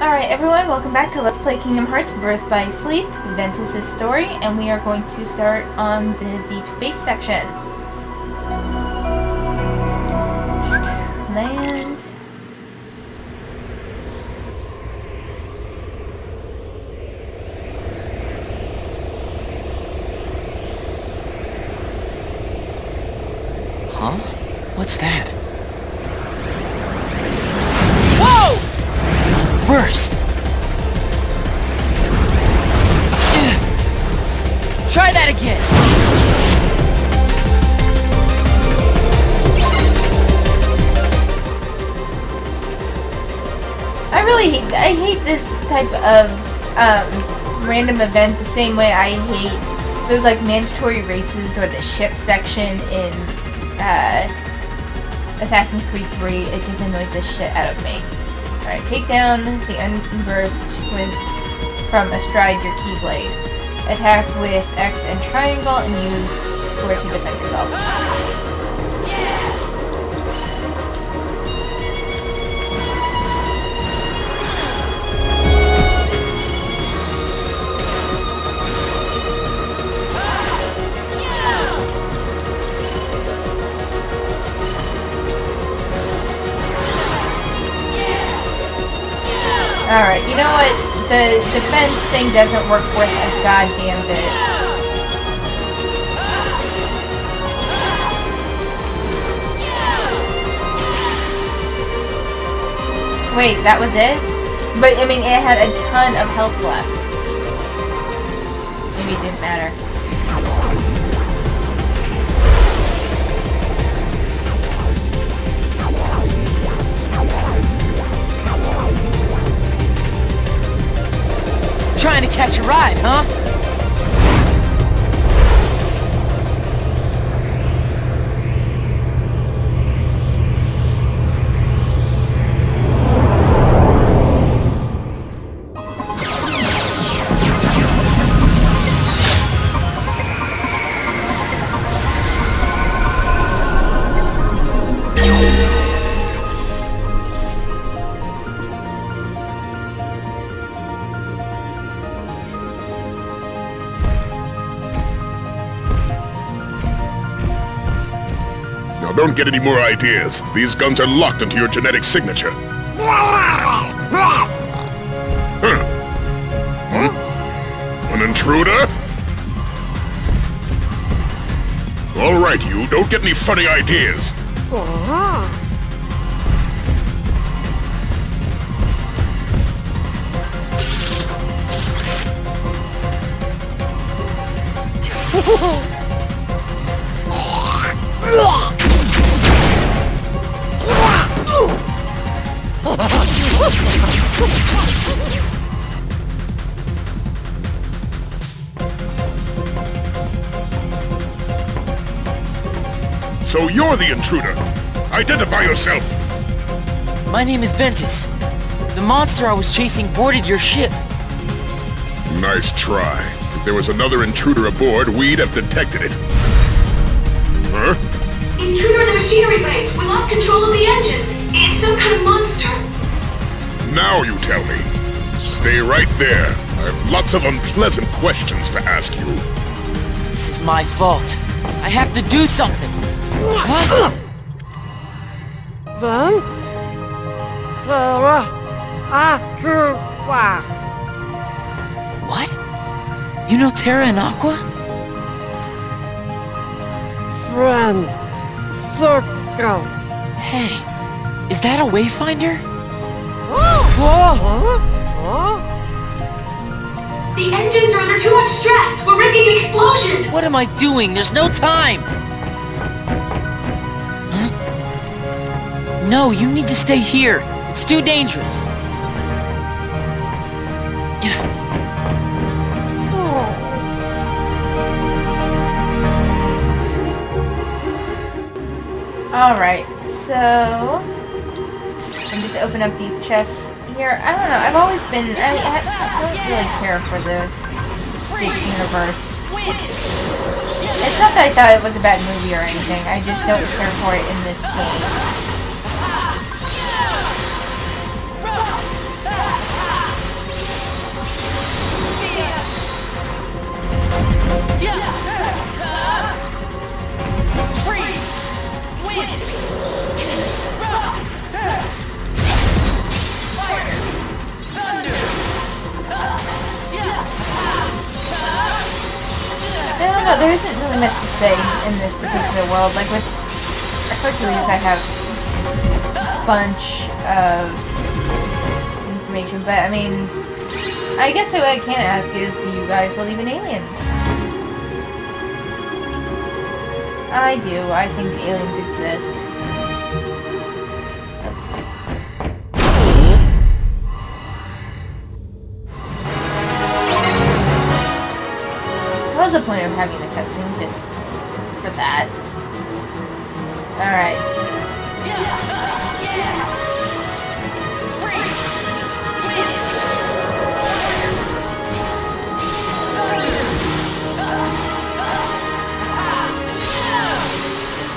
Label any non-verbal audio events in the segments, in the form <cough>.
Alright everyone, welcome back to Let's Play Kingdom Hearts Birth by Sleep, Ventus' story, and we are going to start on the Deep Space section. Land... Huh? What's that? I really hate, I hate this type of um, random event the same way I hate those like mandatory races or the ship section in uh, Assassin's Creed 3. It just annoys the shit out of me. Alright, take down the Unversed with from astride your Keyblade. Attack with X and triangle and use square to defend yourself. Alright, you know what? The defense thing doesn't work worth a goddamn bit. Wait, that was it? But, I mean, it had a ton of health left. Maybe it didn't matter. Trying to catch a ride, huh? Get any more ideas. These guns are locked into your genetic signature. Huh? Hmm? An intruder? All right, you. Don't get any funny ideas. <laughs> So you're the intruder. Identify yourself. My name is Ventus. The monster I was chasing boarded your ship. Nice try. If there was another intruder aboard, we'd have detected it. Huh? Intruder in the machinery bay! We lost control of the engines! It's some kind of monster! Now you tell me. Stay right there. I have lots of unpleasant questions to ask you. This is my fault. I have to do something. Huh? Then, Terra Aqua. What? You know Terra and Aqua? Friend Circle. Hey, is that a wayfinder? Whoa! Huh? Huh? The engines are under too much stress! We're risking an explosion! What am I doing? There's no time! Huh? No, you need to stay here. It's too dangerous. Alright, so... I'm just open up these chests here. I don't know. I've always been. I, I, I don't really care for the Stitch universe. It's not that I thought it was a bad movie or anything. I just don't care for it in this game. Yeah. Freeze! Win! Say in this particular world. Like with Hercules, I have a bunch of information, but I mean, I guess what I can ask is, do you guys believe in aliens? I do. I think aliens exist. Was the point of having a cutscene just for that? Alright.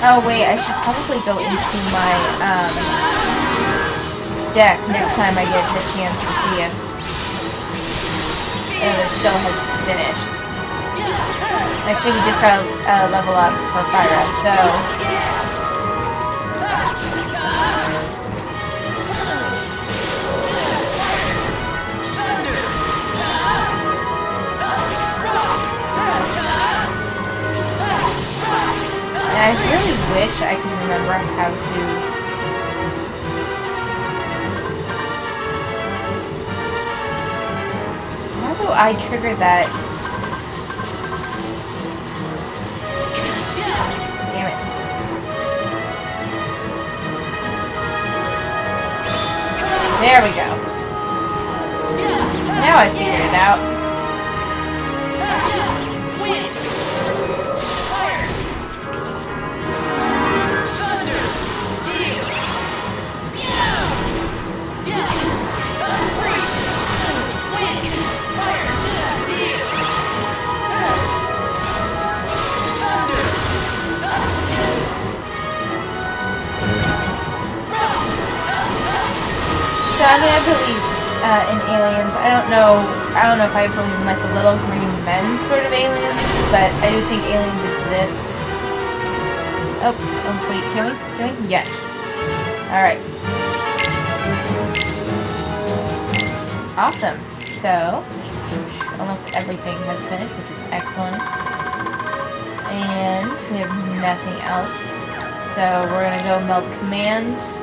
Oh wait, I should probably go into my um, deck next time I get the chance to see if it still has finished. Next we just gotta uh, level up for Fira, so... I really wish I could remember how to... How do I trigger that? There we go. Now I figured it out. Mean, I believe uh, in aliens. I don't know. I don't know if I believe in like the little green men sort of aliens, but I do think aliens exist. Oh, oh wait, can we? Can we? Yes. All right. Awesome. So almost everything has finished, which is excellent. And we have nothing else. So we're gonna go melt commands.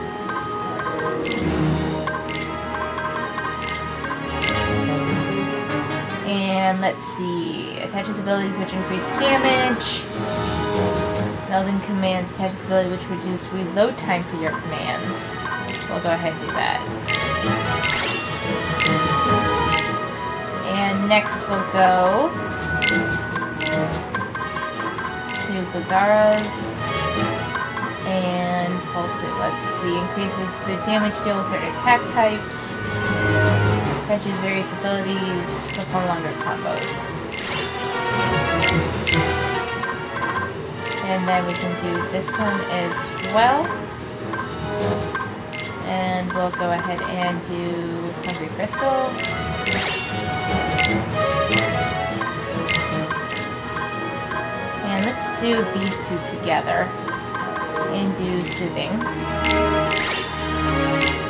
And let's see, attaches abilities which increase damage. Melding commands attaches ability which reduce reload time for your commands. We'll go ahead and do that. And next we'll go to Bizarro's and pulse it. Let's see, increases the damage deal with certain attack types. Catches various abilities, perform longer combos. And then we can do this one as well. And we'll go ahead and do Hungry Crystal. And let's do these two together. And do Soothing.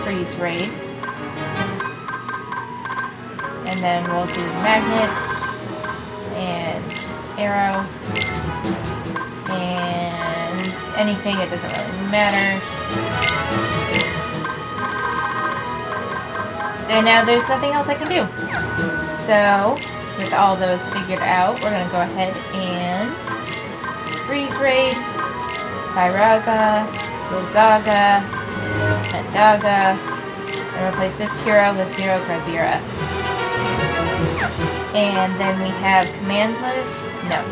Freeze Raid. And then we'll do Magnet. And Arrow. And anything, it doesn't really matter. And now there's nothing else I can do. So, with all those figured out, we're going to go ahead and Freeze Raid, Firaga, Blizzaga, Pendaga, and replace this Kira with Zero Gravira. And then we have command list. No.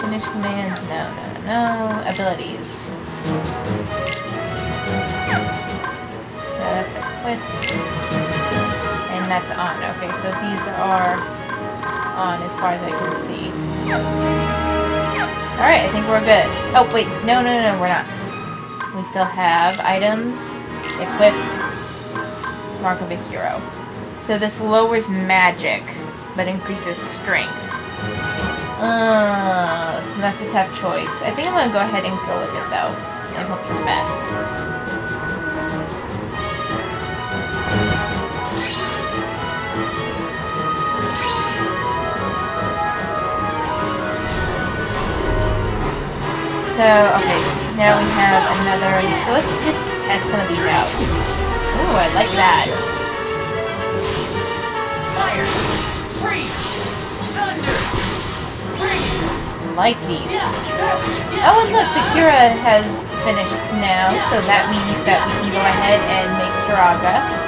Finish commands. No, no, no. Abilities. So that's equipped. And that's on. Okay, so these are on as far as I can see. Alright, I think we're good. Oh, wait. No, no, no, no, we're not. We still have items. Equipped. Mark of a hero. So this lowers magic, but increases strength. Uh, that's a tough choice. I think I'm gonna go ahead and go with it though. And hope for the best. So, okay, now we have another, so let's just test some of these out. Ooh, I like that. Fire! Freeze! Thunder! Freeze! like these. Oh, and look, the Kira has finished now, so that means that we can go ahead and make Kiraga.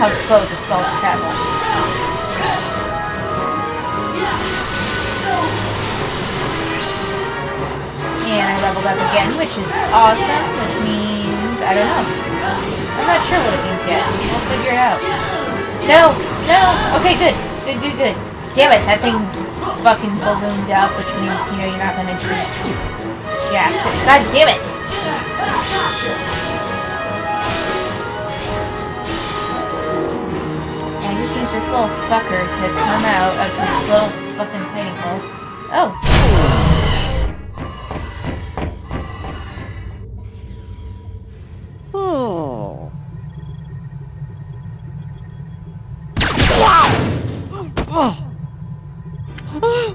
How slow the spells travel. And I leveled up again, which is awesome, which means, I don't know. I'm not sure what it means yet. We'll figure it out. No! No! Okay, good. Good, good, good. Damn it, that thing fucking ballooned up, which means, you know, you're not gonna do jack. God damn it! Little fucker to come out of this little fucking hiding hole. Oh! Oh.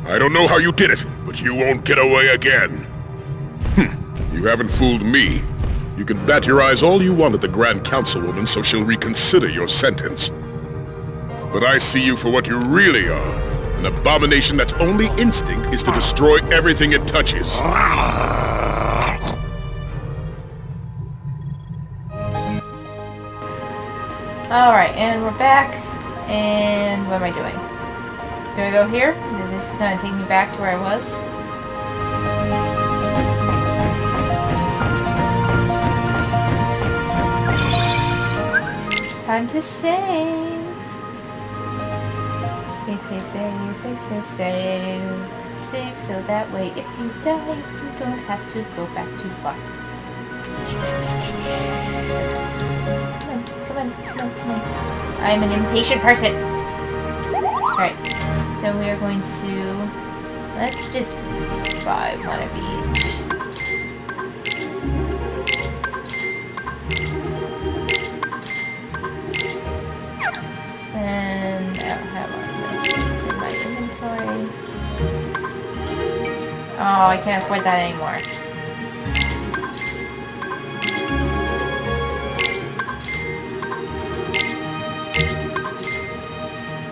I don't know how you did it, but you won't get away again. Hm, you haven't fooled me. You can bat your eyes all you want at the Grand Councilwoman so she'll reconsider your sentence. But I see you for what you really are. An abomination that's only instinct is to destroy everything it touches. Alright, and we're back. And what am I doing? Do I go here? Is this gonna take me back to where I was? Time to save. Save, save, save, save, save, save. Save so that way if you die, you don't have to go back too far. Come on, come on, come on, come on. I'm an impatient person. Alright, so we are going to... Let's just buy one of each. Oh, I can't afford that anymore.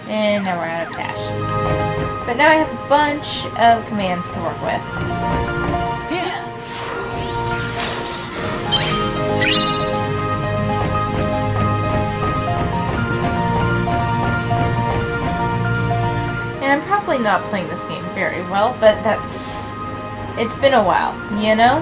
And now we're out of cash. But now I have a bunch of commands to work with. Yeah. And I'm probably not playing this game very well, but that's... It's been a while, you know?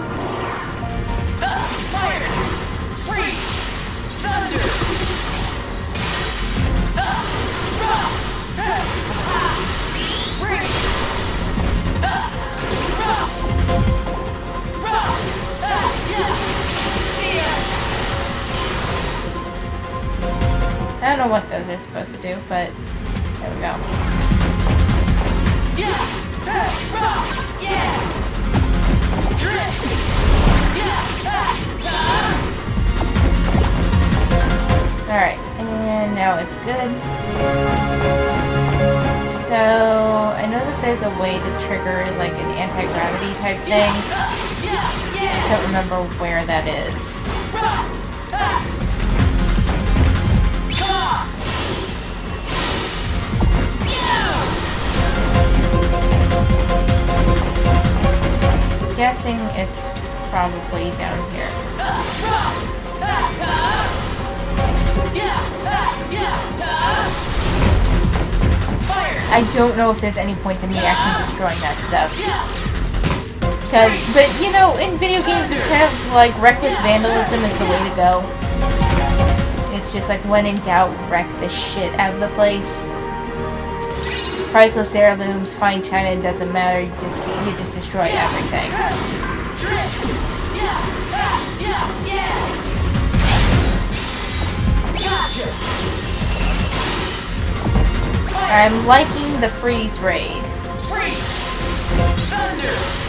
I don't know what those are supposed to do, but there we go. Alright, and now it's good. So, I know that there's a way to trigger like an anti-gravity type thing. I don't remember where that is. I'm guessing it's probably down here. I don't know if there's any point in me actually destroying that stuff. Cause, but you know, in video games, it's kind of like reckless vandalism is the way to go. It's just like when in doubt, wreck the shit out of the place. Priceless heirlooms, fine china, it doesn't matter. You just you just destroy everything. I'm liking the freeze raid. My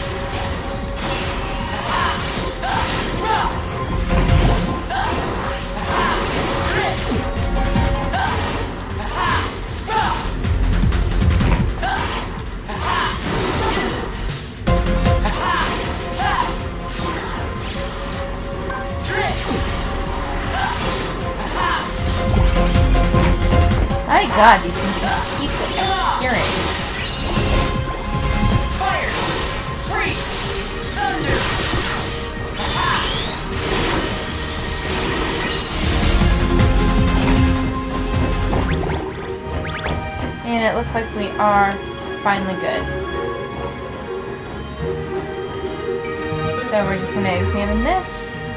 And it looks like we are finally good. So we're just going to examine this.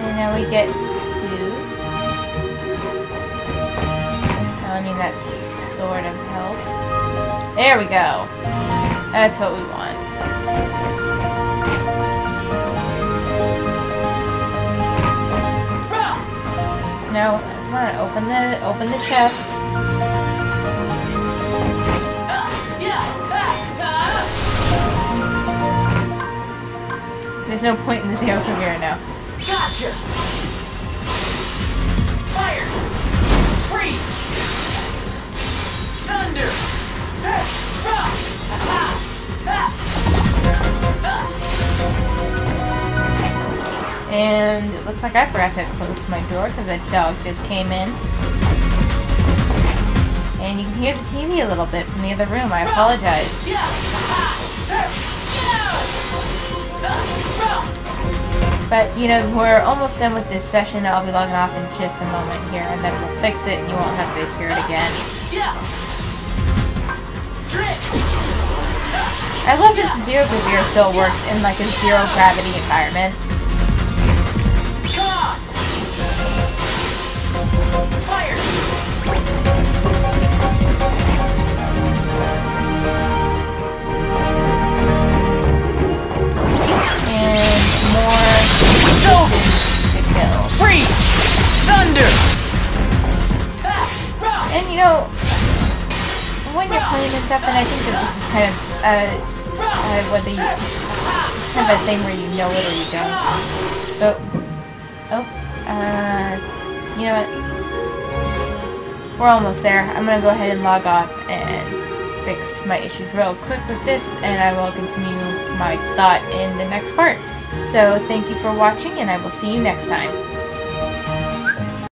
And now we get to... I mean, that sort of helps. There we go. That's what we want. No, come on, open the open the chest. There's no point in the Zero Coherent now. Gotcha! Fire! Freeze! Thunder! And it looks like I forgot to close my door because that dog just came in. And you can hear the TV a little bit from the other room. I apologize. But, you know, we're almost done with this session. I'll be logging off in just a moment here, and then we'll fix it, and you won't have to hear it again. I love that Zero Gravira still works in, like, a zero-gravity environment. And stuff, and I think that this is kind of uh, uh what they kind of a thing where you know it or you don't. Oh, oh, uh, you know what? We're almost there. I'm gonna go ahead and log off and fix my issues real quick with this, and I will continue my thought in the next part. So thank you for watching, and I will see you next time.